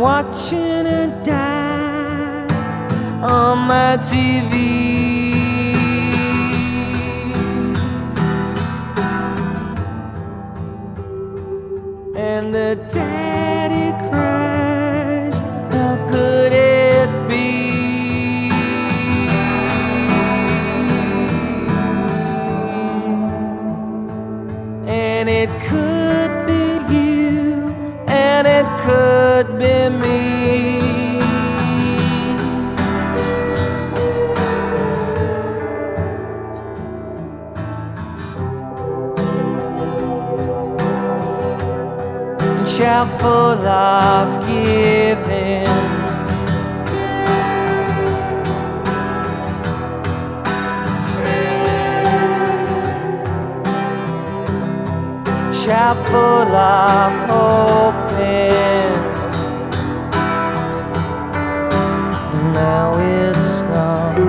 Watching it die on my TV. And the daddy cries. Shout full of giving. Shout full of hoping. Now it's gone.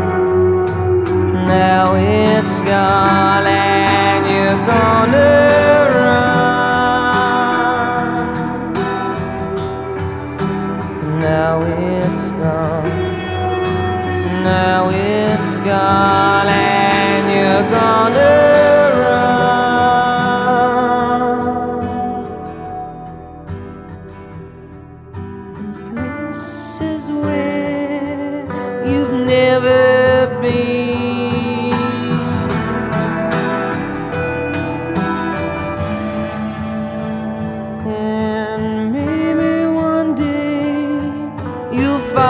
Now it's gone, Now it's gone. Now it's gone, and you're gonna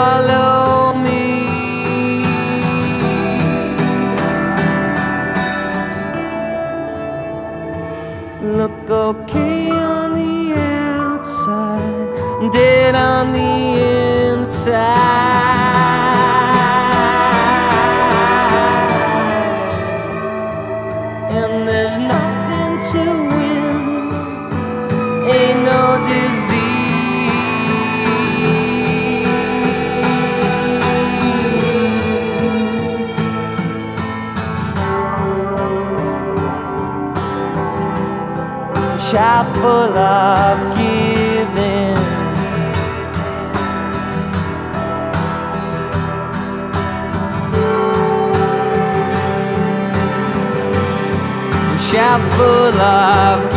follow me. Look okay on the outside, dead on the inside. And there's nothing to Full of giving. Full of.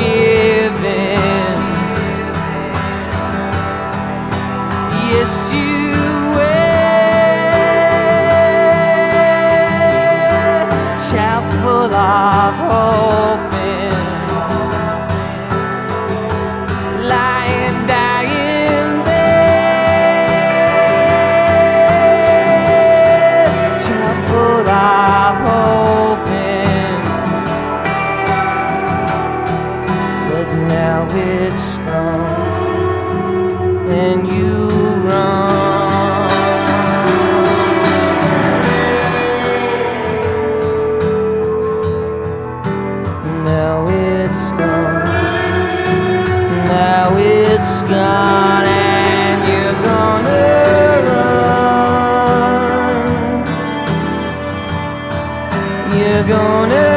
it's gone and you're gonna run. You're gonna